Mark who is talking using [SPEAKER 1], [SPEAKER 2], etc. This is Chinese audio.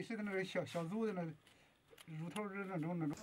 [SPEAKER 1] 是的那个小小猪的那乳头的那种那种。